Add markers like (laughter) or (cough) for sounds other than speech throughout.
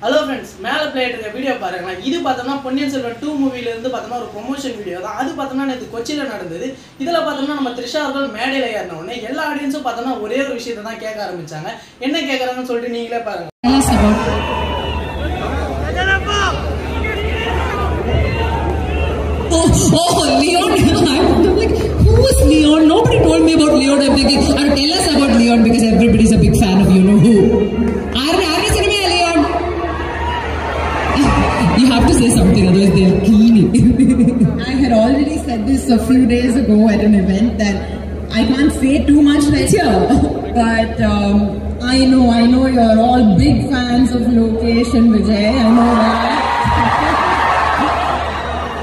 Hello friends மேலே play இருக்க video பாருங்களேன் இது பார்த்தோம்னா பொன்னியின் செல்வன் டூ மூவிலேருந்து பார்த்தோம்னா ஒரு ப்ரொமோஷன் வீடியோ தான் அது பார்த்தோம்னா நேற்று கொச்சியில் நடந்தது இதில் பார்த்தோம்னா நம்ம த்ரிஷா அவர்கள் மேடையில் ஏறின உடனே எல்லா ஆடியன்ஸும் பார்த்தோம்னா ஒரே ஒரு விஷயத்தை தான் கேட்க ஆரம்பிச்சாங்க என்ன கேட்குறாங்கன்னு சொல்லிட்டு நீங்களே பாருங்க Oh, oh, Leon. (laughs) I'm like, who is Leon? Nobody told me about Leon. I'm thinking, or tell us a few days ago at an event that I can't say too much right here, (laughs) but um, I know, I know you're all big fans of Lokesh and Vijay. I know that.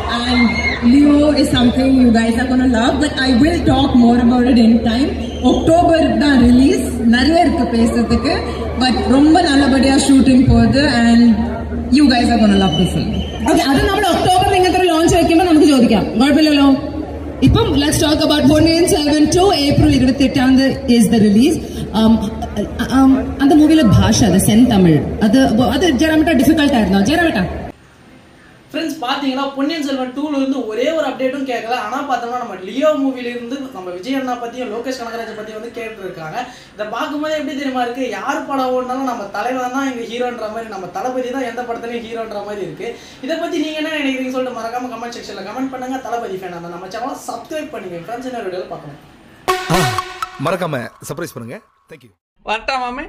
(laughs) and Leo is something you guys are gonna love, but I will talk more about it in time. October தான் release நிறைய இருக்கு பேசுறதுக்கு but ரொம்ப நல்லபடியா shooting போகுது and you guys are gonna love the film. Okay അത് നമ്മൾ October നിങ്ങൾക്ക് ലോഞ്ച് വെക്കുമ്പോൾ നമുക്ക് ചോദിക്കാം കുഴപ്പമില്ലല്ലോ ഇപ്പം let's talk about Ponniyin Selvan two April ഇരുപത്തി എട്ടാം തീയതി the release um, uh, um, അത് മൂവിയിലെ ഭാഷ അത് സെൻ തമിഴ്. അത് അത് ജയറാമേട്ട ഡിഫിക്കൽട്ടായിരുന്നോ ആയിരുന്നോ? ஃப்ரெண்ட்ஸ் பார்த்தீங்கன்னா பொன்னியின் செல்வன் டூல இருந்து ஒரே ஒரு அப்டேட்டும் கேட்கல. ஆனால் பார்த்தோம்னா நம்ம லியோ மூவில இருந்து நம்ம விஜய் அண்ணா பற்றியும் லோகேஷ் கனகராஜ் பற்றியும் வந்து கேட்டுருக்காங்க. இதை பார்க்கும்போது எப்படி தெரியுமா இருக்கு? யார் படம் ஓடினாலும் நம்ம தலைவன் தான் எங்கள் ஹீரோன்ற மாதிரி நம்ம தளபதி தான் எந்த படத்துலையும் ஹீரோன்ற மாதிரி இருக்கு. இதை பற்றி நீங்கள் என்ன நினைக்கிறீங்க சொல்லிட்டு மறக்காம கமெண்ட் செக்ஷனில் கமெண்ட் பண்ணுங்க. தளபதி ஃபேன் அந்த நம்ம சேனலை சப்ஸ்கிரைப் பண்ணிங்க ஃப்ரெண்ட்ஸ் என்ன வீடியோவில் பார்க்கணும். மறக்காம சர்ப்ரைஸ் பண்ணுங்க. தேங்க்யூ வரட்டா மாமே?